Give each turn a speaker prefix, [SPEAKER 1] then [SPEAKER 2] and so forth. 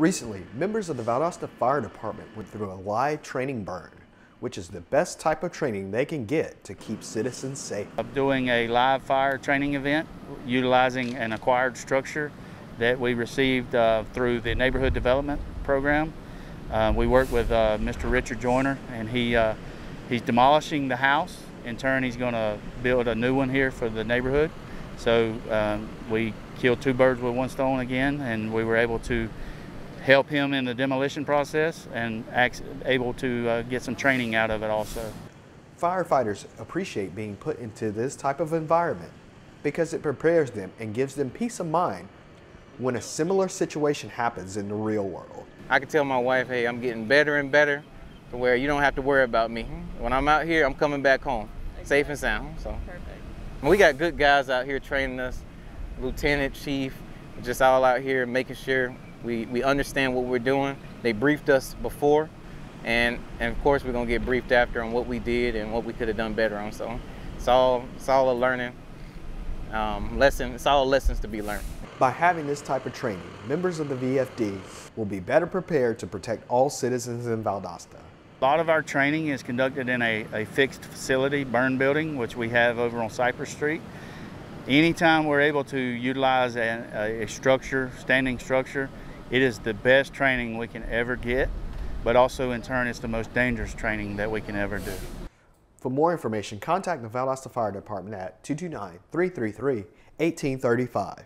[SPEAKER 1] Recently, members of the Valdosta Fire Department went through a live training burn, which is the best type of training they can get to keep citizens safe.
[SPEAKER 2] Of doing a live fire training event utilizing an acquired structure that we received uh, through the neighborhood development program. Uh, we work with uh, Mr. Richard Joyner, and he uh, he's demolishing the house. In turn, he's going to build a new one here for the neighborhood. So um, we killed two birds with one stone again, and we were able to help him in the demolition process and able to uh, get some training out of it also.
[SPEAKER 1] Firefighters appreciate being put into this type of environment because it prepares them and gives them peace of mind when a similar situation happens in the real world.
[SPEAKER 3] I can tell my wife, hey, I'm getting better and better to where you don't have to worry about me. When I'm out here, I'm coming back home, exactly. safe and sound. So, Perfect. we got good guys out here training us, lieutenant, chief, just all out here making sure we, we understand what we're doing. They briefed us before, and, and of course we're gonna get briefed after on what we did and what we could have done better on. So it's all, it's all a learning um, lesson. It's all lessons to be learned.
[SPEAKER 1] By having this type of training, members of the VFD will be better prepared to protect all citizens in Valdosta.
[SPEAKER 2] A lot of our training is conducted in a, a fixed facility, burn building, which we have over on Cypress Street. Anytime we're able to utilize a, a structure, standing structure, it is the best training we can ever get, but also in turn it's the most dangerous training that we can ever do.
[SPEAKER 1] For more information, contact the Valdosta Fire Department at 229-333-1835.